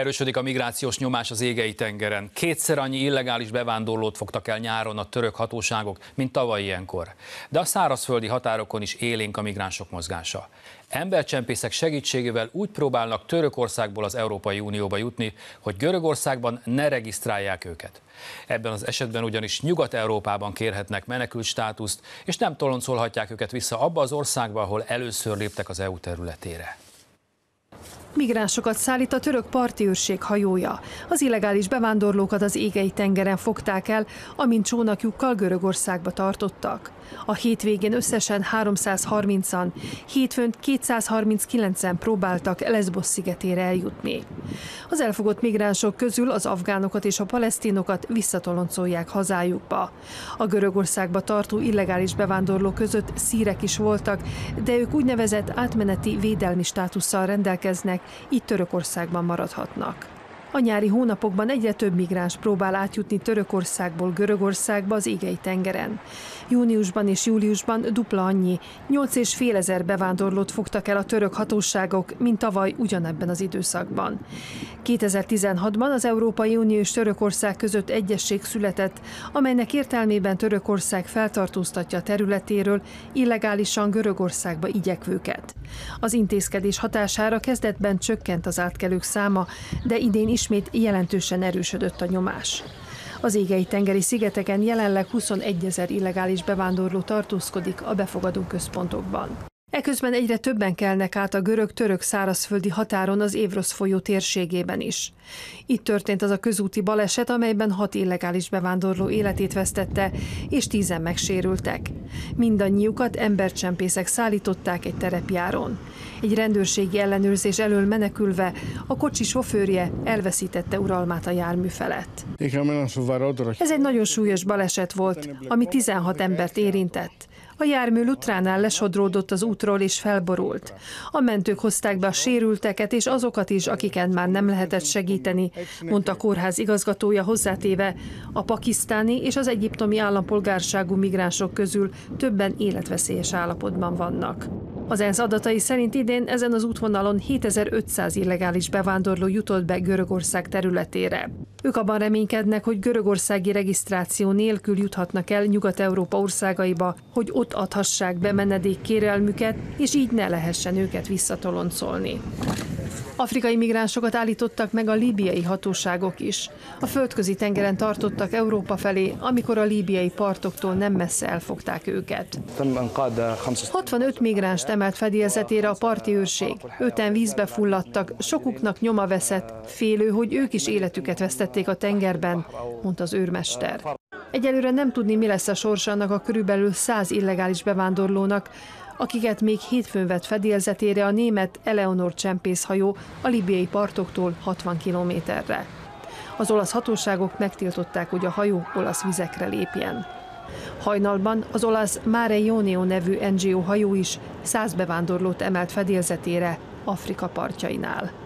Erősödik a migrációs nyomás az égei tengeren. Kétszer annyi illegális bevándorlót fogtak el nyáron a török hatóságok, mint tavaly ilyenkor. De a szárazföldi határokon is élénk a migránsok mozgása. Embercsempészek segítségével úgy próbálnak Törökországból az Európai Unióba jutni, hogy Görögországban ne regisztrálják őket. Ebben az esetben ugyanis Nyugat-Európában kérhetnek menekült státuszt, és nem toloncolhatják őket vissza abba az országba, ahol először léptek az EU területére. Migránsokat szállít a török parti őrség hajója. Az illegális bevándorlókat az égei tengeren fogták el, amint csónakjukkal Görögországba tartottak. A hétvégén összesen 330-an, hétfőn 239-en próbáltak Lesbos szigetére eljutni. Az elfogott migránsok közül az afgánokat és a palesztinokat visszatoloncolják hazájukba. A Görögországba tartó illegális bevándorlók között szírek is voltak, de ők úgynevezett átmeneti védelmi státusszal rendelkeznek, így Törökországban maradhatnak. A nyári hónapokban egyre több migráns próbál átjutni Törökországból Görögországba az égei tengeren. Júniusban és júliusban dupla annyi, 8 és fél ezer bevándorlót fogtak el a török hatóságok, mint tavaly ugyanebben az időszakban. 2016-ban az Európai Unió és Törökország között egyesség született, amelynek értelmében Törökország feltartóztatja területéről illegálisan Görögországba igyekvőket. Az intézkedés hatására kezdetben csökkent az átkelők száma, de idén ismét jelentősen erősödött a nyomás. Az égei tengeri szigeteken jelenleg 21 ezer illegális bevándorló tartózkodik a befogadó központokban. Eközben egyre többen kelnek át a görög-török szárazföldi határon az Évrosz folyó térségében is. Itt történt az a közúti baleset, amelyben hat illegális bevándorló életét vesztette, és tízen megsérültek. Mindannyiukat embercsempészek szállították egy terepjáron. Egy rendőrségi ellenőrzés elől menekülve a kocsi sofőrje elveszítette uralmát a jármű felett. Ez egy nagyon súlyos baleset volt, ami 16 embert érintett. A jármű Lutránál lesodródott az útról és felborult. A mentők hozták be a sérülteket és azokat is, akiken már nem lehetett segíteni, mondta a kórház igazgatója hozzátéve. A pakisztáni és az egyiptomi állampolgárságú migránsok közül többen életveszélyes állapotban vannak. Az ENSZ adatai szerint idén ezen az útvonalon 7500 illegális bevándorló jutott be Görögország területére. Ők abban reménykednek, hogy görögországi regisztráció nélkül juthatnak el Nyugat-Európa országaiba, hogy ott adhassák be menedék kérelmüket, és így ne lehessen őket visszatoloncolni. Afrikai migránsokat állítottak meg a líbiai hatóságok is. A földközi tengeren tartottak Európa felé, amikor a líbiai partoktól nem messze elfogták őket. 65 migránst emelt fedélzetére a parti őrség. Öten vízbe fulladtak, sokuknak nyoma veszett, félő, hogy ők is életüket vesztették a tengerben, mondta az őrmester. Egyelőre nem tudni, mi lesz a sorsa annak a körülbelül száz illegális bevándorlónak, akiket még hétfőn vett fedélzetére a német Eleonor csempészhajó a libiai partoktól 60 kilométerre. Az olasz hatóságok megtiltották, hogy a hajó olasz vizekre lépjen. Hajnalban az olasz Mare Ionio nevű NGO hajó is száz bevándorlót emelt fedélzetére Afrika partjainál.